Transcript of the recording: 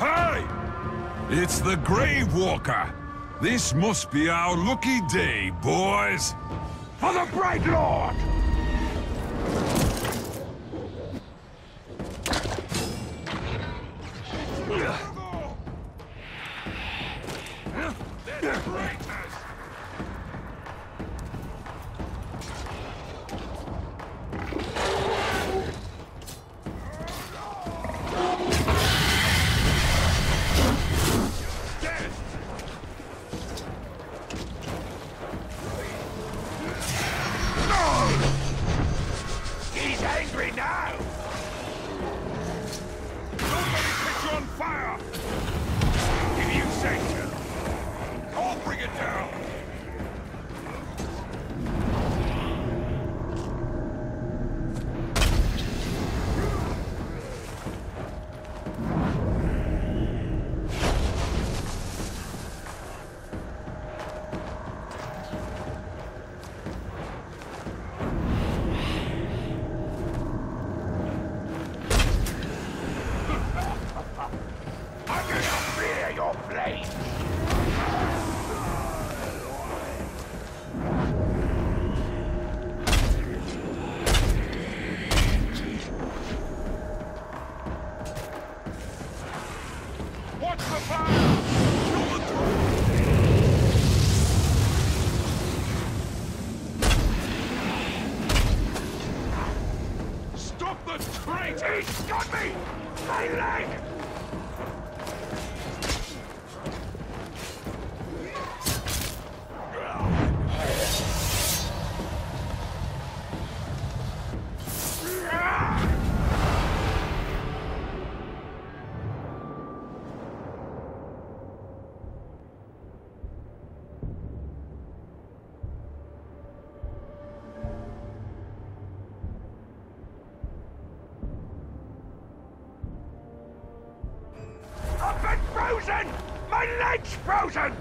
Hey! It's the Grave Walker. This must be our lucky day, boys. For the Bright Lord! He's Stop! He's got me! My leg! frozen! My leg's frozen!